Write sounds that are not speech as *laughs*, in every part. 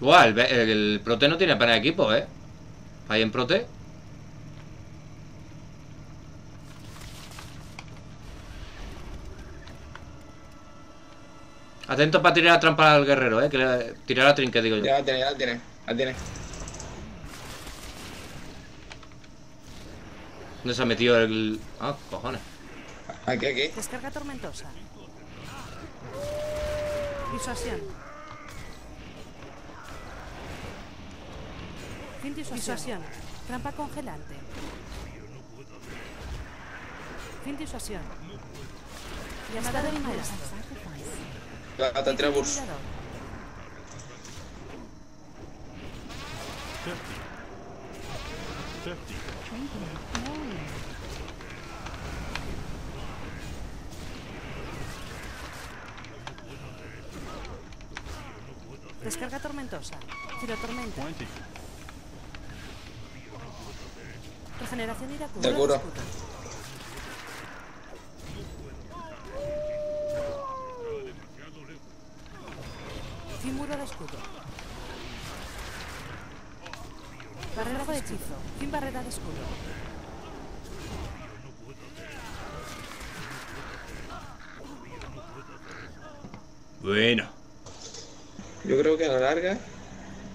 Guau, el, el, el Prote no tiene apenas equipo, ¿eh? Ahí en Prote. Atento para tirar la trampa al guerrero, ¿eh? Que le, tirar la trinque, digo yo. Ya la tiene, ya la tiene. La tiene. ¿Dónde se ha metido el...? Ah, cojones. Aquí, aquí. Descarga tormentosa. Disuasión. Fin disuasión. Trampa congelante. Fin disuasión. Llamada de maestro. La, la tira Burs. Descarga tormentosa. Tiro tormenta. Regeneración iracunda. Te curo. Muro de escudo. Barrera de hechizo. Fin barrera de escudo. Bueno. Yo creo que a la larga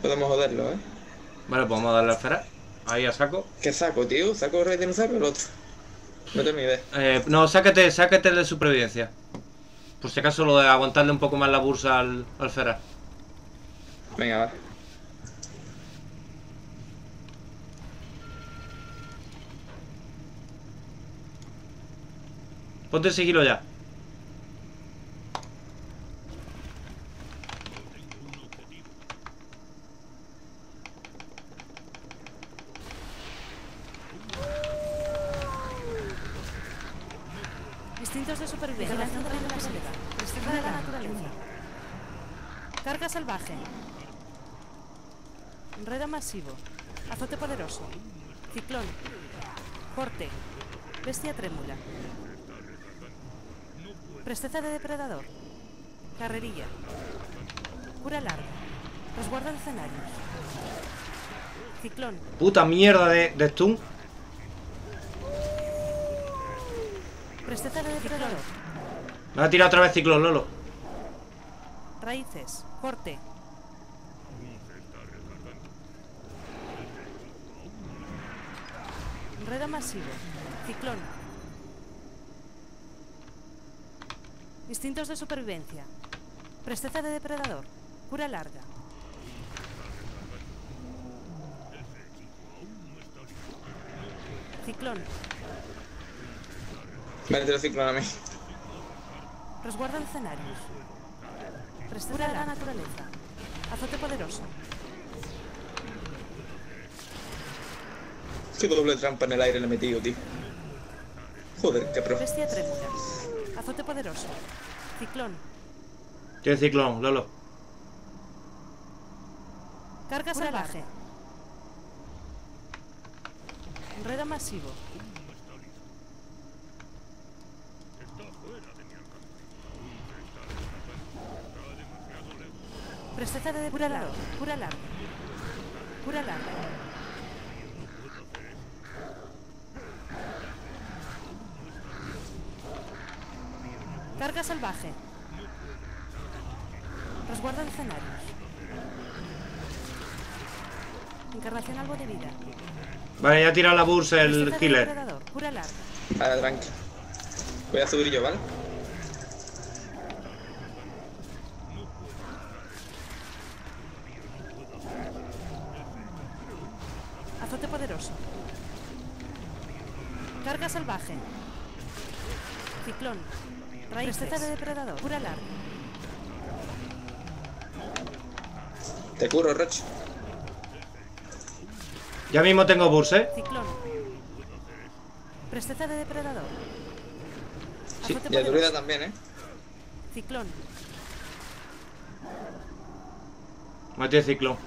podemos joderlo, ¿eh? Vale, pues vamos a darle a esfera. Ahí a saco. ¿Qué saco, tío? ¿Saco rey dinosaurio o el otro? No tengo ni idea. Eh, no, sácate, sácate el de supervivencia. Por si acaso lo de aguantarle un poco más la bursa al, al Fera. Venga, va. Ponte el sigilo ya. Instintos de supervivencia. Vigilancia de la selva. Instinto de la naturaleza. Carga salvaje. Azote poderoso. Ciclón. Corte. Bestia trémula. Presteza de depredador. Carrerilla. Cura larga. Resguarda de escenarios. Ciclón. Puta mierda de, de stun. Presteza de depredador. Me ha tirado otra vez ciclón, Lolo. Raíces. Corte. Ciclón. Instintos de supervivencia. Presteza de depredador. Cura larga. Ciclón. Me tirado ciclón a mí. Resguarda escenarios. Presteza de la naturaleza. Azote poderoso. Qué doble trampa en el aire le he metido, tío. Joder, qué pro. Bestia trémula. Azote poderoso. Ciclón. Tiene ciclón, Lolo. Carga salvaje. Enredo masivo. Presteza de depurador. Cura larga. Cura larga. Carga salvaje. Resguarda de escenarios. Encarnación algo de vida. Vale, ya ha tirado la bursa el larga. Ahora, tranqui. Voy a subir yo, ¿vale? Azote poderoso. Carga salvaje. Ciclón. Raíces. Presteza de depredador. Cura larga. Te curo, Roch. Ya mismo tengo bursa, ¿eh? Ciclón. Presteza de depredador. Sí, Y el druida también, ¿eh? Ciclón. Me tiene ciclón.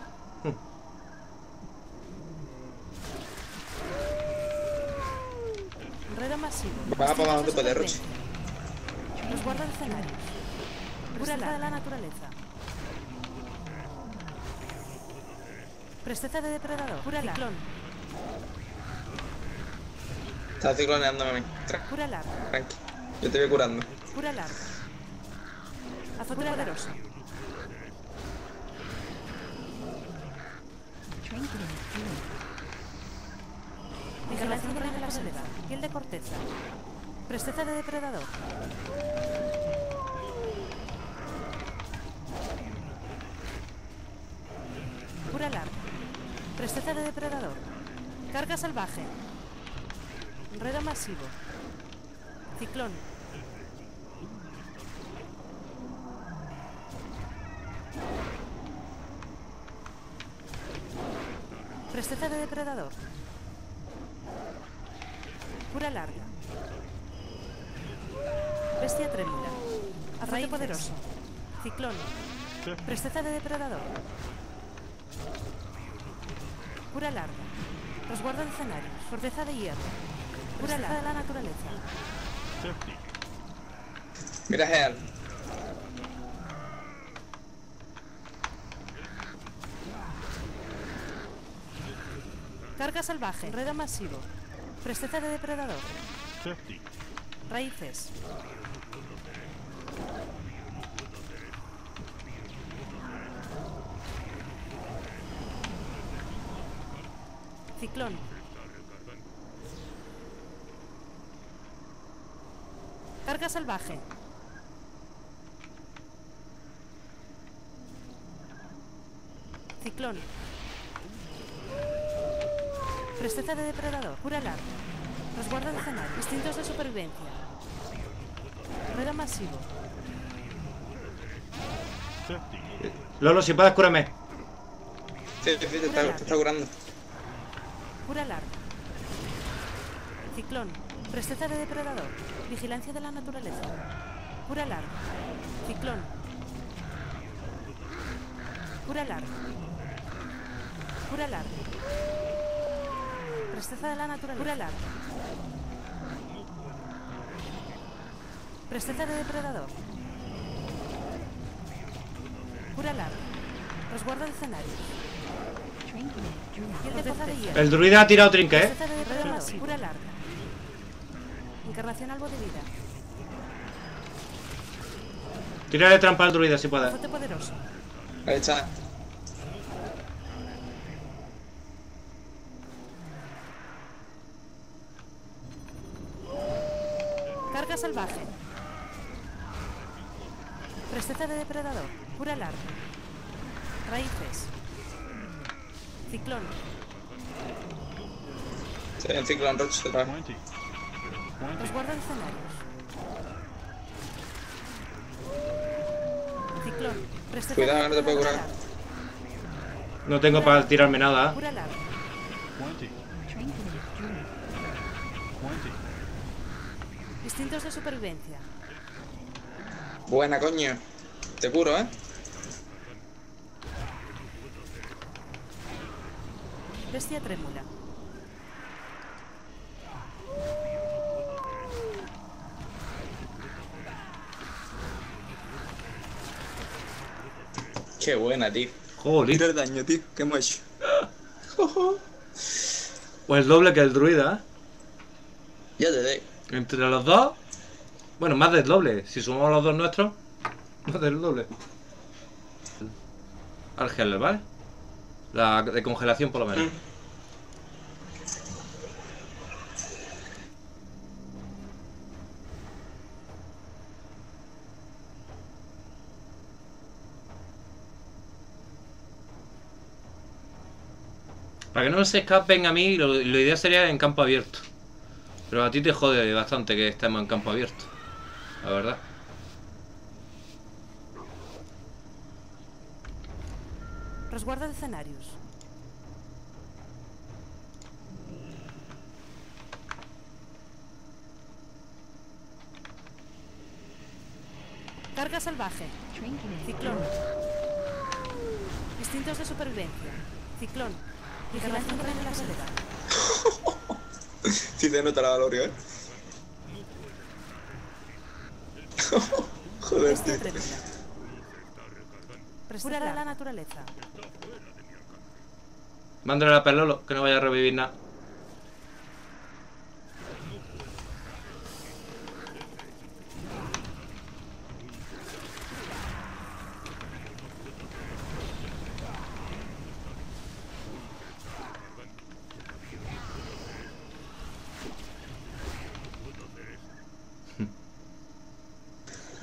Enredo masivo. Va para abajo, Instintos de te puede, Roch. Resguarda de escenarios. Cura de la naturaleza. Presteza de depredador. Cura ciclón. Está cicloneándome a mí. Larga. Tranqui. Yo te voy curando. Cura larga. Azote poderoso. Vigilancia de la selva. Piel de corteza. Presteza de depredador. Cura larga. Presteza de depredador. Carga salvaje. Enredo masivo. Ciclón. Presteza de depredador. Cura larga. Bestia trémula. Azote poderoso. Ciclón. Presteza de depredador. Cura larga. Resguardo de escenarios. Fortaleza de hierro. Cura larga de la naturaleza. Mira, Geal. Carga salvaje. Enredo masivo. Presteza de depredador. Raíces. Ciclón. Carga salvaje. Ciclón. Presteza de depredador. Cura larga. Resguardo de escenario. Instintos de supervivencia. Rueda masivo. Lolo, si puedes, cúrame. Sí, sí, te está, te está curando. Cura larga. Ciclón. Presteza de depredador. Vigilancia de la naturaleza. Cura larga. Ciclón. Cura larga. Cura larga. Presteza de la naturaleza. Cura larga. Presteza de depredador. Cura larga. Resguardo de hierro. El druida ha tirado trinque, ¿eh? Receta de depredador. Cura larga. Encarnación albo de vida. Tírale trampa al druida si puedes. Azote poderoso. Ahí salvaje. Presteza de depredador. Cura larga. Raíces. Ciclón. Sí, en Ciclone Roach otra vez. Resguardo de escenarios. Ciclón. Presteza Cuidado, de no te puedo cura curar. No tengo para tirarme nada. Cura larga. Instintos de supervivencia. Buena, coño. Te curo, ¿eh? Bestia trémula. Qué buena, tío. Joder. Mira el daño, tío. ¿Qué hemos hecho? *laughs* Pues el doble que el druida, Ya te doy. Entre los dos. Bueno, más del doble. Si sumamos los dos nuestros, más del doble. Argel, ¿vale? La de congelación, por lo menos. Para que no se escapen a mí, lo, lo ideal sería en campo abierto. Pero a ti te jode bastante que estemos en campo abierto. La verdad. Resguardo de escenarios. Carga salvaje. Ciclón. Instintos de supervivencia. Ciclón. Vigilancia de la selva. *laughs* Sí te nota la valorio, ¿eh? *laughs* Joder, Bestia tío. de la naturaleza. Mándale a Pelolo, que no vaya a revivir nada.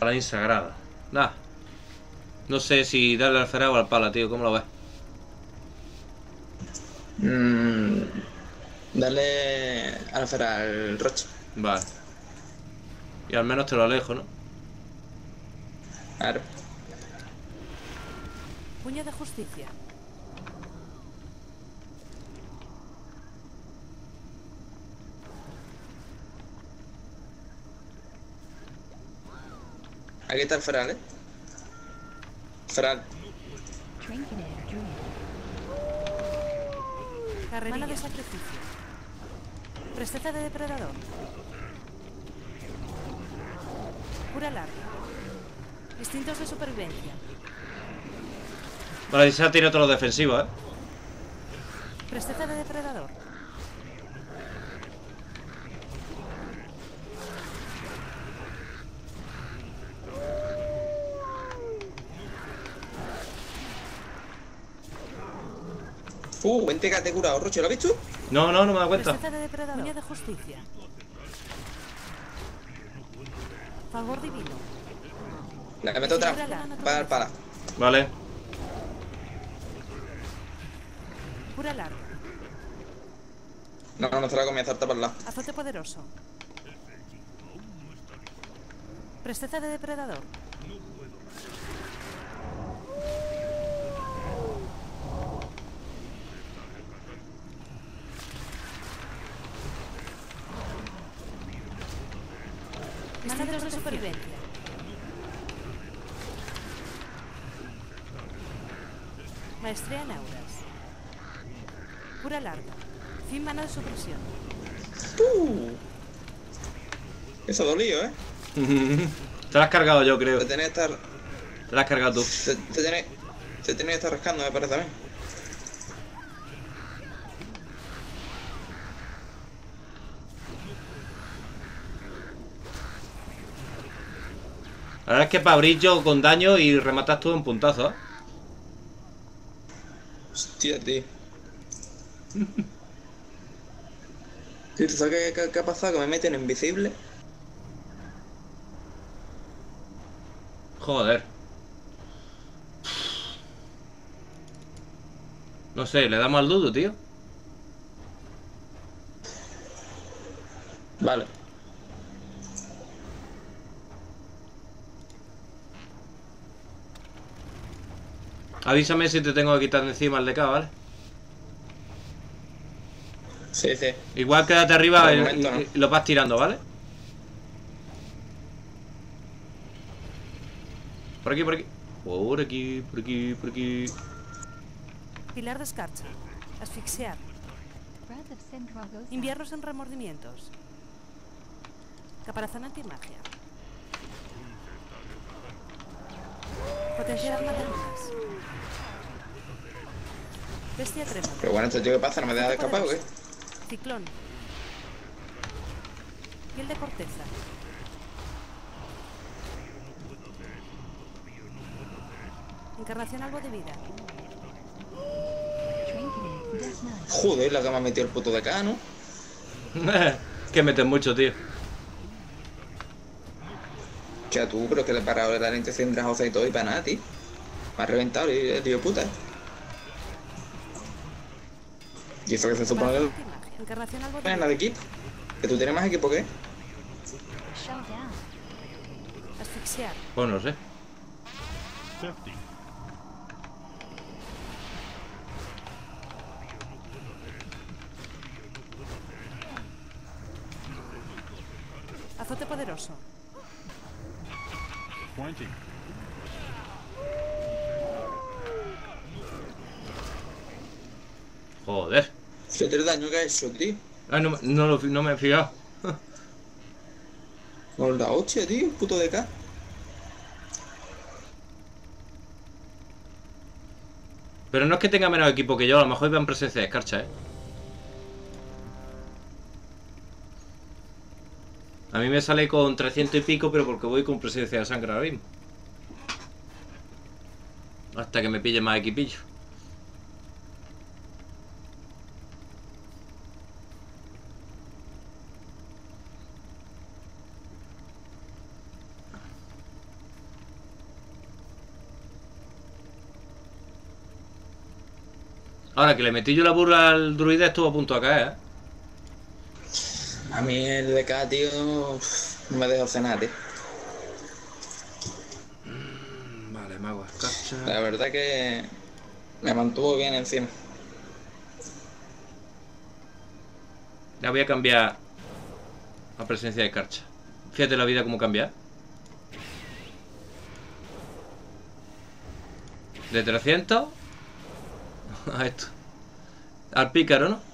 Paladín sagrada. Nah. No sé si darle al ferro o al pala, tío. ¿Cómo lo ves? Mm, dale a la fera al roche. Vale. Y al menos te lo alejo, ¿no? Claro. Puño de justicia. Aquí está el feral, ¿eh? Feral. Carrerilla de sacrificio. Presteza de depredador. Cura larga. Instintos de supervivencia. Vale, se ha tirado todo lo defensivo, ¿eh? Presteza de depredador. Uh, 20 que te he curado, Roche, ¿lo has visto? No, no, no me da cuenta. Presteza de depredador. Puño de justicia. Favor divino. Le meto otra. Para pala. Vale. Cura larga. No, no, no se la comí, salta para el lado. Azote poderoso. Presteza de depredador. Instintos de supervivencia. Maestría en auras. Cura larga. Fin mana de supresión. Uh. Eso ha dolido, ¿eh? *laughs* Te la has cargado yo, creo. Se tiene que estar. Te la has cargado tú. Se, se tiene. Se tiene que estar rascando, me parece a mí. La verdad es que para abrir yo con daño y rematas todo en puntazo, ¿eh? Hostia, tío. *laughs* Tío, ¿tú sabes qué, qué- qué ha pasado? Que me meten invisible. Joder. No sé, le damos al dudo, tío. Vale. Avísame si te tengo que quitar de encima el DK, ¿vale? Sí, sí. Igual quédate arriba y, el momento, y- ¿no? y lo vas tirando, ¿vale? Por aquí, por aquí. Por aquí, por aquí, por aquí. Pilar de escarcha. Asfixiar. Inviernos en remordimientos. Caparazón antimagia. Potenciar armas de lunas. Bestia trémula. Pero bueno, ¿esto tío qué pasa? ¿No me deja de escapar o qué? Ciclón. Piel de corteza. Encarnación algo de vida. Joder, la que me ha metido el puto de acá, ¿no? *laughs* que metes mucho, tío. Ya tú, pero es que le he parado de la intención de las y todo y para nada, tío. Me ha reventado el tío puta. Y eso que se supone que es la de equipo. Que tú tienes más equipo que. Pues no sé. Azote poderoso. Joder. Fíjate el daño que ha hecho, tío. Ah, no, no, lo- no me he fijado. *laughs* Con la hostia, tío, puto de acá. Pero no es que tenga menos equipo que yo, a lo mejor iba en presencia de escarcha, ¿eh? A mí me sale con 300 y pico, pero porque voy con presencia de sangre ahora mismo. Hasta que me pille más equipillo. Ahora que le metí yo la burra al druida estuvo a punto de caer, ¿eh? A mí el DK, tío, no me dejó cenar, tío. Vale, mago escarcha. La verdad que me mantuvo bien encima. La voy a cambiar a presencia de escarcha. Fíjate la vida cómo cambia. De 300 *laughs* a esto. Al pícaro, ¿no?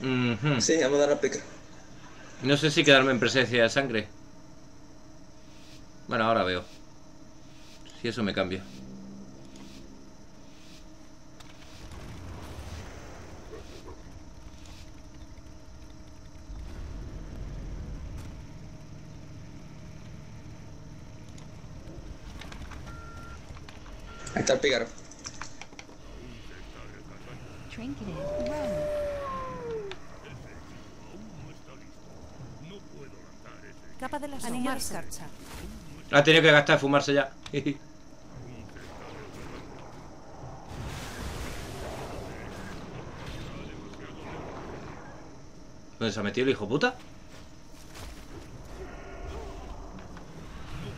Sí, vamos a dar la pica. No sé si quedarme en presencia de sangre. Bueno, ahora veo. Si eso me cambia. Ahí está el pícaro. Escarcha. Ha tenido que gastar fumarse ya. *laughs* ¿Dónde se ha metido el hijo puta?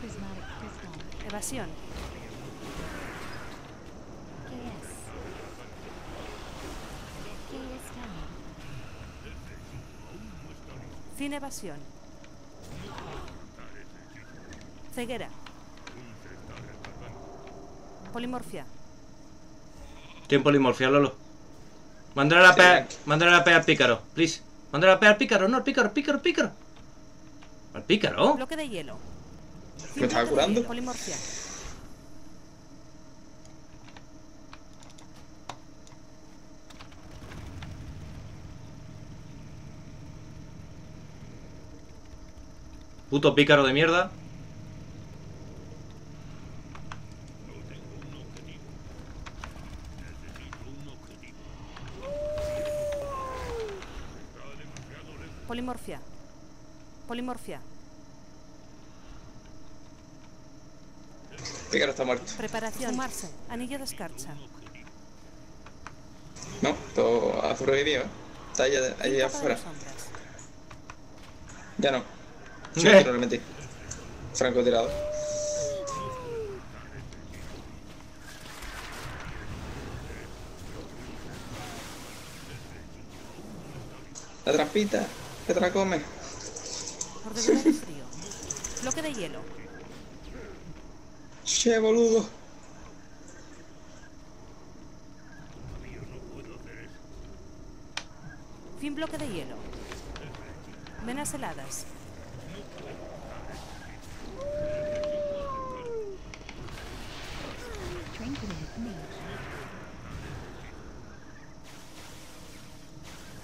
Prismatic crystal. Evasión. Sin evasión. Ceguera. Polimorfia. Tiempo limorfia, Lolo. Mándale la Sí, pea, mándale la pea al pícaro, please. Mándale la pea al pícaro, no al pícaro, pícaro, pícaro. ¿Al pícaro? Bloque de hielo. ¿Me estaba curando? Polimorfia. Puto pícaro de mierda. Polimorfia. Polimorfia. Pícaro está muerto. Preparación. Fumarse. Anillo de escarcha. No, todo ha sobrevivido, ¿eh? Está Capa de afuera. Ya no. Sí, metí. Franco tirado. La trampita, la come. Mordedura de frío. Bloque de hielo. Che, boludo. Fin bloque de hielo. Venas heladas.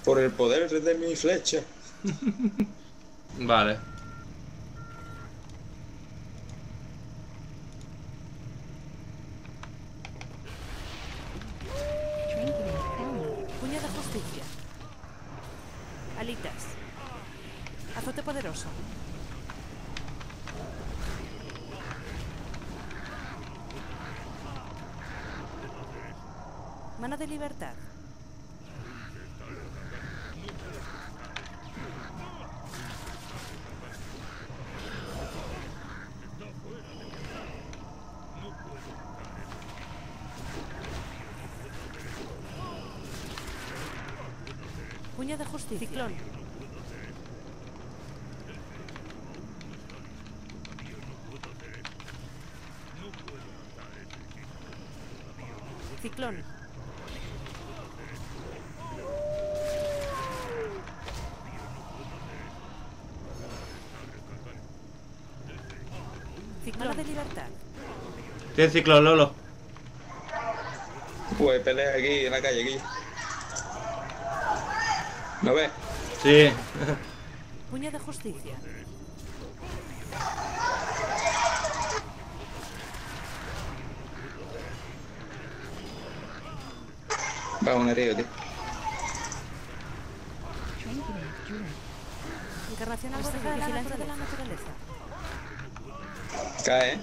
Por el poder de mi flecha. *laughs* Vale. Puño de justicia. Alitas. Azote poderoso. Mano de libertad. Puño de justicia. Ciclón. Ciclón. Ciclón de libertad. Tiene ciclo, Lolo. Pues pelea aquí en la calle, aquí. ¿Lo ves? Sí. Puño de justicia. Va un herido, tío. Encarnación alborada de vigilancia de la naturaleza. Cae, ¿eh?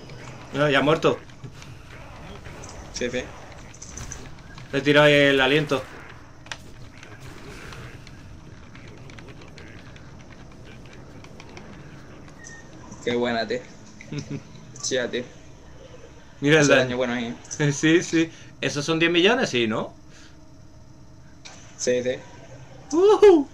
No, ya ha muerto. Sí, sí. Le he tirado el aliento. Qué buena, tío. *laughs* Sí, a tío. Mira el daño bueno ahí. *laughs* Sí, sí. ¿Esos son 10 millones? Sí, ¿no? Sí, sí. ¡Ujú!